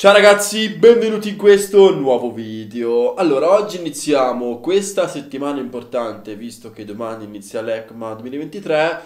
Ciao ragazzi, benvenuti in questo nuovo video. Allora, oggi iniziamo questa settimana importante, visto che domani inizia l'ECMA 2023,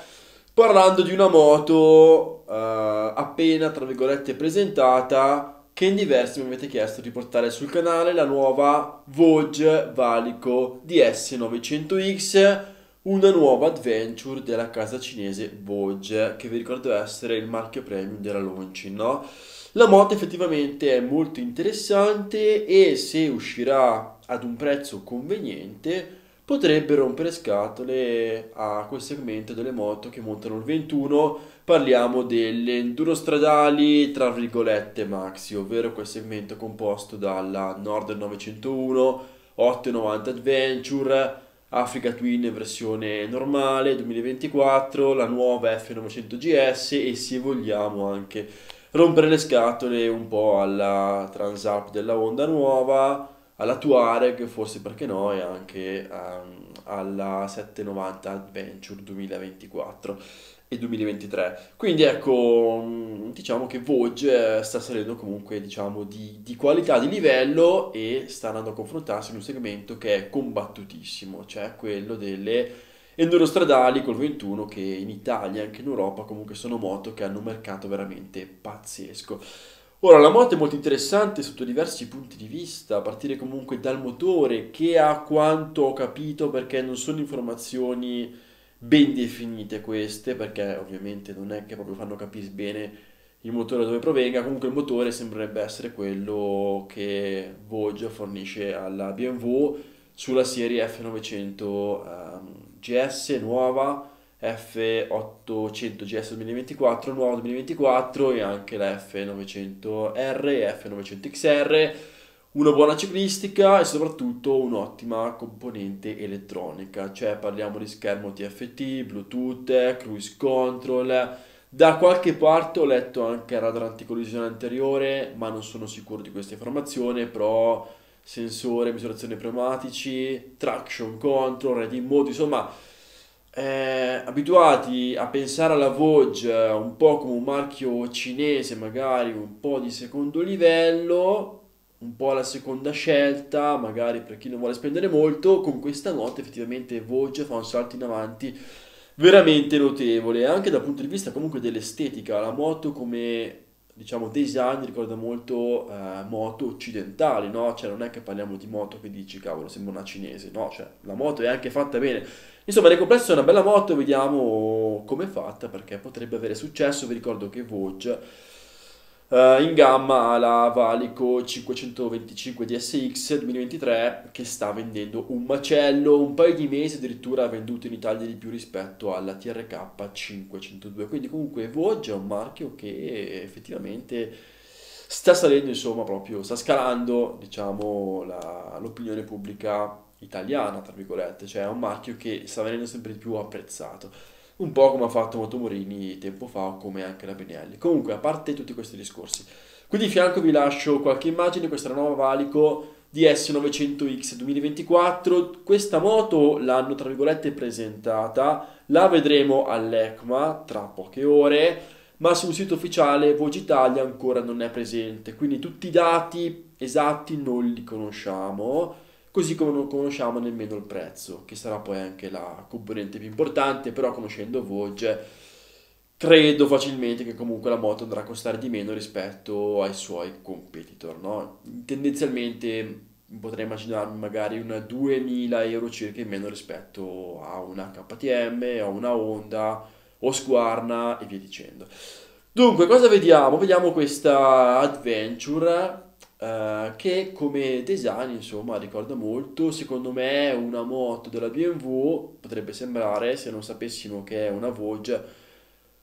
parlando di una moto eh, appena, tra virgolette, presentata, che in diversi mi avete chiesto di portare sul canale, la nuova Vogue Valico DS900X, una nuova adventure della casa cinese Vogue, che vi ricordo essere il marchio premium della Launchin, no? La moto effettivamente è molto interessante e se uscirà ad un prezzo conveniente potrebbe rompere scatole a quel segmento delle moto che montano il 21. Parliamo delle enduro stradali tra virgolette maxi, ovvero quel segmento composto dalla Northern 901, 890 Adventure, Africa Twin versione normale 2024, la nuova F900 GS e se vogliamo anche rompere le scatole un po' alla Transalp della Honda nuova, alla Tuareg, forse perché no, e anche um, alla 790 Adventure 2024 e 2023. Quindi ecco, mm, diciamo che Vogue sta salendo comunque diciamo, di, di, qualità, di livello e sta andando a confrontarsi in un segmento che è combattutissimo, cioè quello delle enduro stradali col 21 che in Italia e anche in Europa comunque sono moto che hanno un mercato veramente pazzesco. Ora, la moto è molto interessante sotto diversi punti di vista, a partire comunque dal motore che a quanto ho capito perché non sono informazioni ben definite queste, perché ovviamente non è che proprio fanno capire bene il motore dove provenga, comunque il motore sembrerebbe essere quello che Vogue fornisce alla BMW sulla serie F900 um, GS nuova, F800 GS 2024, nuova 2024 e anche la F900R e F900XR, una buona ciclistica e soprattutto un'ottima componente elettronica, cioè parliamo di schermo TFT, Bluetooth, cruise control, da qualche parte ho letto anche radar anticollisione anteriore, ma non sono sicuro di questa informazione, però sensore, misurazione pneumatici, traction control, riding mode, insomma, eh, abituati a pensare alla Vogue un po' come un marchio cinese, magari un po' di secondo livello, un po' la seconda scelta, magari per chi non vuole spendere molto, con questa nota effettivamente Vogue fa un salto in avanti veramente notevole, anche dal punto di vista comunque dell'estetica, la moto come diciamo design ricorda molto eh, moto occidentali, no? Cioè non è che parliamo di moto che dici cavolo sembra una cinese, no? Cioè la moto è anche fatta bene. Insomma, nel complesso è una bella moto, vediamo come è fatta perché potrebbe avere successo. Vi ricordo che Vogue Uh, in gamma la Valico 525 DSX 2023 che sta vendendo un macello, un paio di mesi addirittura ha venduto in Italia di più rispetto alla TRK 502. Quindi comunque Vogue è un marchio che effettivamente sta salendo, insomma, proprio sta scalando, diciamo, la, l'opinione pubblica italiana, tra virgolette, cioè è un marchio che sta venendo sempre di più apprezzato un po' come ha fatto Motomorini tempo fa o come anche la Benelli. Comunque, a parte tutti questi discorsi, qui di fianco vi lascio qualche immagine, questa è la nuova Valico DS900X 2024, questa moto l'hanno tra virgolette presentata, la vedremo all'ECMA tra poche ore, ma sul sito ufficiale Vogue Italia ancora non è presente, quindi tutti i dati esatti non li conosciamo così come non conosciamo nemmeno il prezzo, che sarà poi anche la componente più importante, però conoscendo Vogue credo facilmente che comunque la moto andrà a costare di meno rispetto ai suoi competitor, no? Tendenzialmente potrei immaginarmi magari una 2000 euro circa in meno rispetto a una KTM, a una Honda o Squarna e via dicendo. Dunque, cosa vediamo? Vediamo questa Adventure eh, che come design insomma ricorda molto, secondo me una moto della BMW, potrebbe sembrare se non sapessimo che è una Vogue,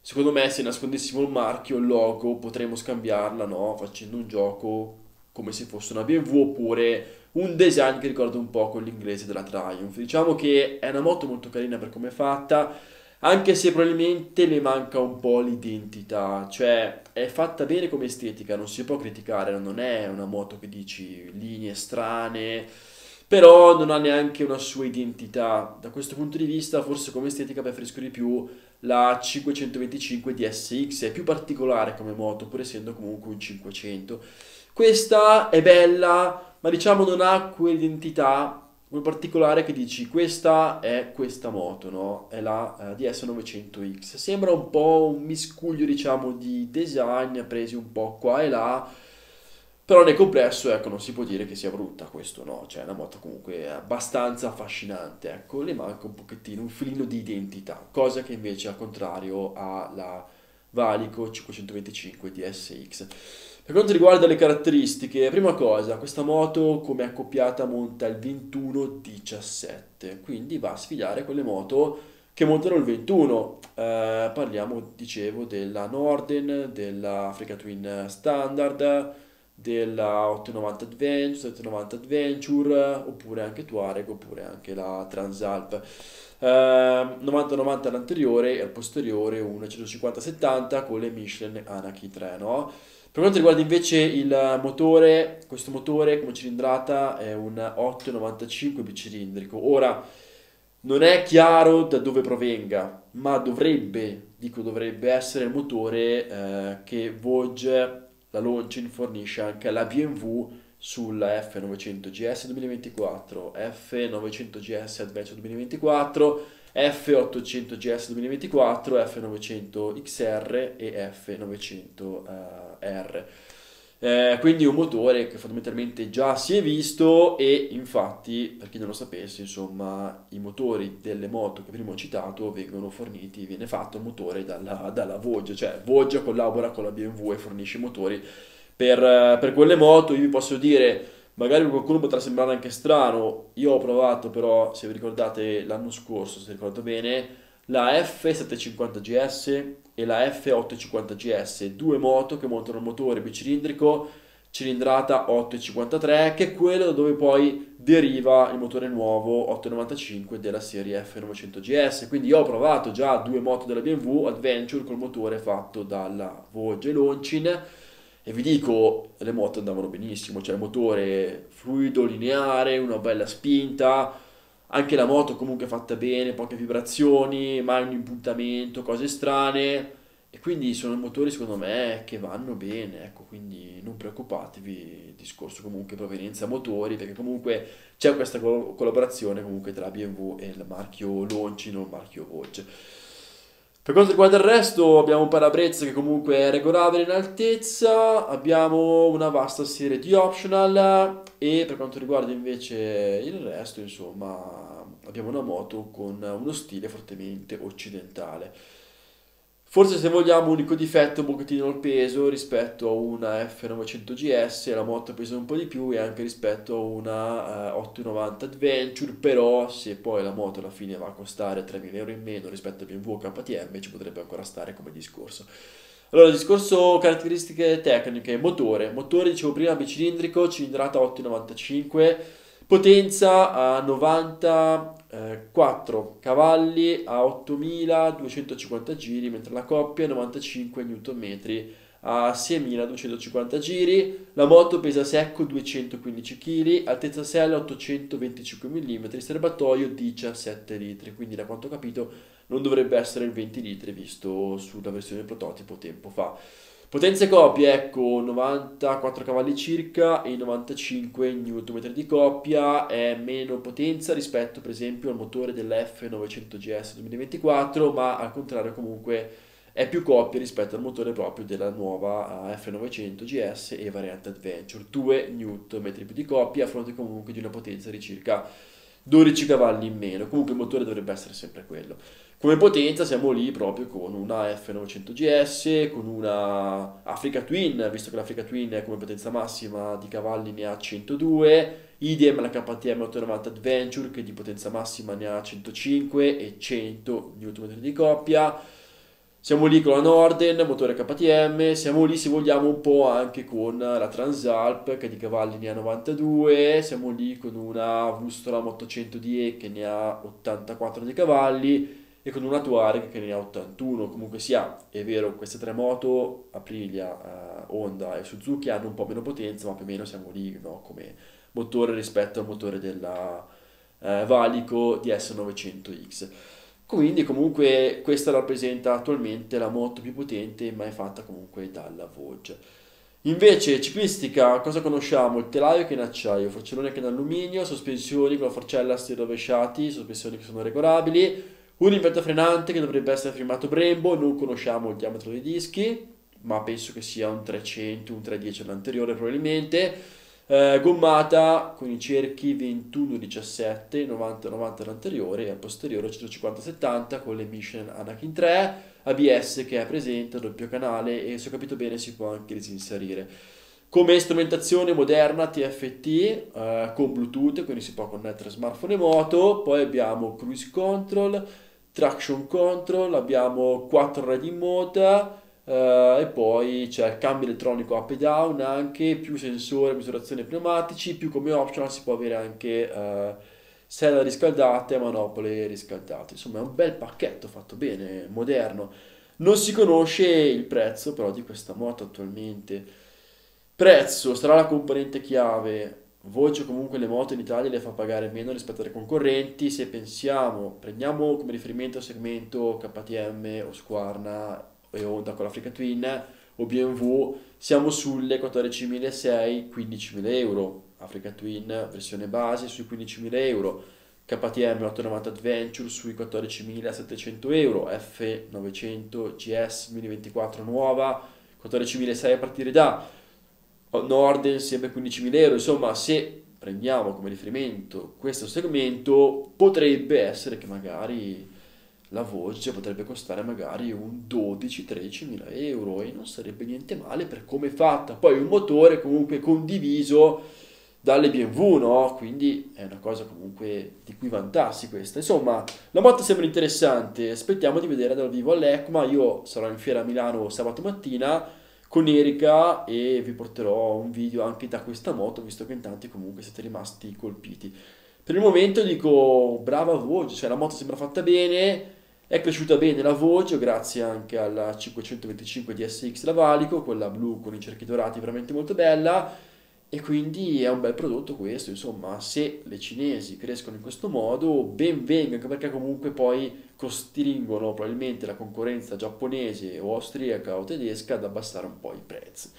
secondo me se nascondessimo il marchio, il logo, potremmo scambiarla no? facendo un gioco come se fosse una BMW oppure un design che ricorda un po' con l'inglese della Triumph. Diciamo che è una moto molto carina per come è fatta, anche se probabilmente le manca un po' l'identità, cioè è fatta bene come estetica, non si può criticare, non è una moto che dici linee strane, però non ha neanche una sua identità. Da questo punto di vista, forse come estetica preferisco di più la 525 DSX, è più particolare come moto, pur essendo comunque un 500. questa è bella, ma diciamo non ha quell'identità quel particolare che dici questa è questa moto, no? È la uh, DS900X. Sembra un po' un miscuglio, diciamo, di design presi un po' qua e là, però nel complesso, ecco, non si può dire che sia brutta questo, no? Cioè, è una moto comunque abbastanza affascinante, ecco, le manca un pochettino, un filino di identità, cosa che invece al contrario ha la Valico 525 DSX. Per quanto riguarda le caratteristiche, prima cosa, questa moto come accoppiata monta il 21-17, quindi va a sfidare quelle moto che montano il 21. Eh, parliamo, dicevo, della Norden, della Africa Twin Standard, della 890 Adventure, 790 Adventure, oppure anche Touareg, oppure anche la Transalp. Uh, 90-90 l'anteriore e al posteriore una 150-70 con le Michelin Anarchy 3, no? Per quanto riguarda invece il motore, questo motore come cilindrata è un 895 bicilindrico. Ora, non è chiaro da dove provenga, ma dovrebbe, dico dovrebbe essere il motore eh, che Vogue, la Longin, fornisce anche alla BMW sulla F900 GS 2024, F900 GS Adventure 2024 F800 GS 2024, F900 XR e F900R. Eh, quindi un motore che fondamentalmente già si è visto e infatti, per chi non lo sapesse, insomma, i motori delle moto che prima ho citato vengono forniti, viene fatto il motore dalla, dalla Vogue, cioè Vogue collabora con la BMW e fornisce i motori per, per quelle moto. Io vi posso dire magari qualcuno potrà sembrare anche strano, io ho provato però, se vi ricordate l'anno scorso, se ricordo bene, la F750GS e la F850GS, due moto che montano il motore bicilindrico, cilindrata 8,53, che è quello da dove poi deriva il motore nuovo 895 della serie F900GS. Quindi io ho provato già due moto della BMW Adventure col motore fatto dalla Vogue Launchin e vi dico, le moto andavano benissimo, cioè il motore fluido, lineare, una bella spinta, anche la moto comunque fatta bene, poche vibrazioni, mai un impuntamento, cose strane. E quindi sono motori secondo me che vanno bene, ecco, quindi non preoccupatevi, discorso comunque provenienza motori, perché comunque c'è questa collaborazione comunque tra BMW e il marchio Loncino, il marchio Voce. Per quanto riguarda il resto, abbiamo un parabrezza che comunque è regolabile in altezza, abbiamo una vasta serie di optional e per quanto riguarda invece il resto, insomma, abbiamo una moto con uno stile fortemente occidentale. Forse se vogliamo un unico difetto un pochettino il peso rispetto a una F900 GS, la moto pesa un po' di più e anche rispetto a una eh, 890 Adventure, però se poi la moto alla fine va a costare 3.000 euro in meno rispetto a BMW KTM ci potrebbe ancora stare come discorso. Allora, discorso caratteristiche tecniche, motore, motore dicevo prima bicilindrico, cilindrata 895 Potenza a 94 cavalli a 8250 giri, mentre la coppia 95 Nm a 6250 giri. La moto pesa secco 215 kg, altezza sella 825 mm, serbatoio 17 litri, quindi da quanto ho capito non dovrebbe essere il 20 litri visto sulla versione prototipo tempo fa. Potenze coppia, ecco, 94 cavalli circa e 95 Nm di coppia, è meno potenza rispetto per esempio al motore dell'F900 GS 2024, ma al contrario comunque è più coppia rispetto al motore proprio della nuova F900 GS e variante Adventure, 2 Nm più di coppia a fronte comunque di una potenza di circa 12 cavalli in meno, comunque il motore dovrebbe essere sempre quello. Come potenza siamo lì proprio con una F900 GS, con una Africa Twin, visto che l'Africa Twin come potenza massima di cavalli ne ha 102, idem la KTM 890 Adventure che di potenza massima ne ha 105 e 100 Nm di coppia. Siamo lì con la Norden, motore KTM, siamo lì se vogliamo un po' anche con la Transalp che di cavalli ne ha 92, siamo lì con una Vustram 800DE che ne ha 84 di cavalli, e con una Tuareg che ne ha 81. Comunque sia, è vero, queste tre moto, Aprilia, uh, Honda e Suzuki, hanno un po' meno potenza, ma più o meno siamo lì no, come motore rispetto al motore della uh, Valico DS900X. Quindi comunque questa rappresenta attualmente la moto più potente mai fatta comunque dalla Vogue. Invece, ciclistica, cosa conosciamo? Il telaio che è in acciaio, forcellone che è in alluminio, sospensioni con la forcella a stili rovesciati, sospensioni che sono regolabili, un impianto frenante che dovrebbe essere firmato Brembo, non conosciamo il diametro dei dischi, ma penso che sia un 300, un 310 all'anteriore probabilmente. Eh, gommata con i cerchi 21-17, 90-90 all'anteriore e al posteriore 150-70 con l'emission Anakin 3 ABS che è presente, doppio canale e se ho capito bene si può anche disinserire. Come strumentazione moderna TFT eh, con Bluetooth, quindi si può connettere smartphone e moto, poi abbiamo cruise control, traction control, abbiamo 4 riding mode eh, e poi c'è cambio elettronico up e down anche, più sensore, misurazione pneumatici, più come optional si può avere anche eh, selle riscaldate e manopole riscaldate. Insomma, è un bel pacchetto fatto bene, moderno. Non si conosce il prezzo però di questa moto attualmente. Prezzo sarà la componente chiave. Voce comunque le moto in Italia le fa pagare meno rispetto alle concorrenti. Se pensiamo, prendiamo come riferimento il segmento KTM o Squarna e Honda con l'Africa Twin o BMW, siamo sulle 14.600, 15.000 euro. Africa Twin versione base sui 15.000 euro, KTM 890 Adventure sui 14.700 euro, F900 GS 2024 nuova. 14.600 a partire da Norden sempre 15.000 euro, insomma se prendiamo come riferimento questo segmento potrebbe essere che magari la voce potrebbe costare magari un 12-13 mila euro e non sarebbe niente male per come è fatta. Poi un motore comunque condiviso dalle BMW, no? Quindi è una cosa comunque di cui vantarsi questa. Insomma, la moto sembra interessante, aspettiamo di vedere dal vivo all'ECMA, io sarò in fiera a Milano sabato mattina con Erika e vi porterò un video anche da questa moto, visto che in tanti comunque siete rimasti colpiti. Per il momento dico brava voce, cioè la moto sembra fatta bene, è cresciuta bene la voce grazie anche alla 525 DSX la Valico, quella blu con i cerchi dorati veramente molto bella e quindi è un bel prodotto questo, insomma, se le cinesi crescono in questo modo, ben venga, anche perché comunque poi costringono probabilmente la concorrenza giapponese o austriaca o tedesca ad abbassare un po' i prezzi.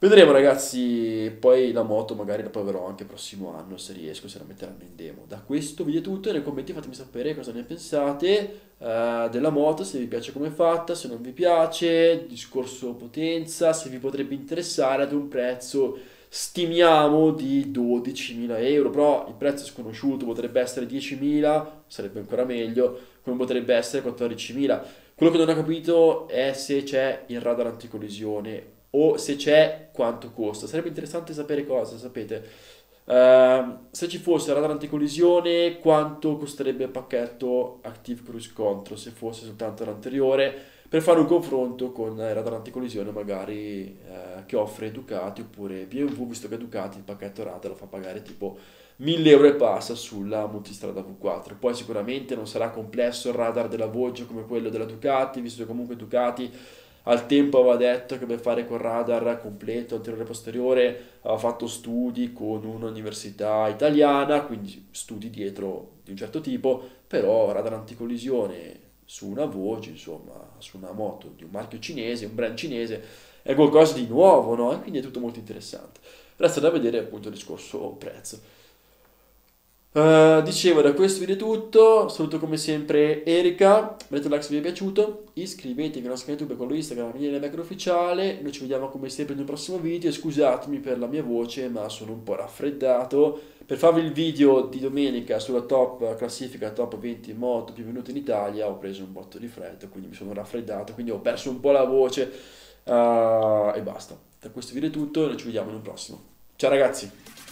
Vedremo ragazzi, poi la moto magari la proverò anche il prossimo anno se riesco, se la metteranno in demo. Da questo video è tutto, nei commenti fatemi sapere cosa ne pensate uh, della moto, se vi piace come è fatta, se non vi piace, discorso potenza, se vi potrebbe interessare ad un prezzo stimiamo di 12.000 euro, però il prezzo è sconosciuto, potrebbe essere 10.000, sarebbe ancora meglio, come potrebbe essere 14.000. Quello che non ho capito è se c'è il radar anticollisione o se c'è quanto costa. Sarebbe interessante sapere cosa, sapete. Uh, se ci fosse radar anticollisione, quanto costerebbe il pacchetto Active Cruise Control se fosse soltanto l'anteriore? per fare un confronto con il radar anticollisione magari eh, che offre Ducati oppure BMW, visto che Ducati il pacchetto radar lo fa pagare tipo 1000 euro e passa sulla multistrada V4. Poi sicuramente non sarà complesso il radar della voce come quello della Ducati, visto che comunque Ducati al tempo aveva detto che per fare quel radar completo anteriore e posteriore aveva fatto studi con un'università italiana, quindi studi dietro di un certo tipo, però radar anticollisione su una voce, insomma, su una moto di un marchio cinese, un brand cinese, è qualcosa di nuovo, no? E quindi è tutto molto interessante. Resta da vedere appunto il discorso prezzo. Uh, dicevo, da questo video è tutto. Saluto come sempre Erika. Un like se vi è piaciuto. Iscrivetevi al nostro canale YouTube con l'Instagram Daniele Macro Ufficiale. Noi ci vediamo come sempre nel prossimo video. Scusatemi per la mia voce, ma sono un po' raffreddato. Per farvi il video di domenica sulla top classifica top 20 moto più venute in Italia, ho preso un botto di freddo, quindi mi sono raffreddato, quindi ho perso un po' la voce. Uh, e basta. Da questo video è tutto. Noi ci vediamo in un prossimo. Ciao ragazzi!